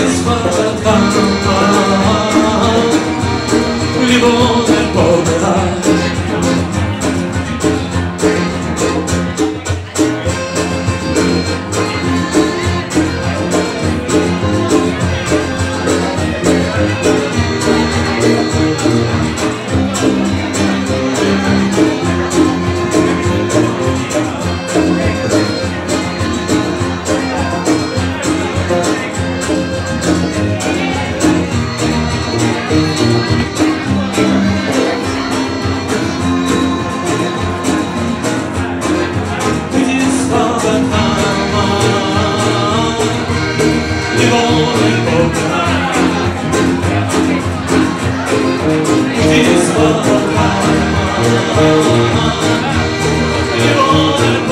just what I've come Live golden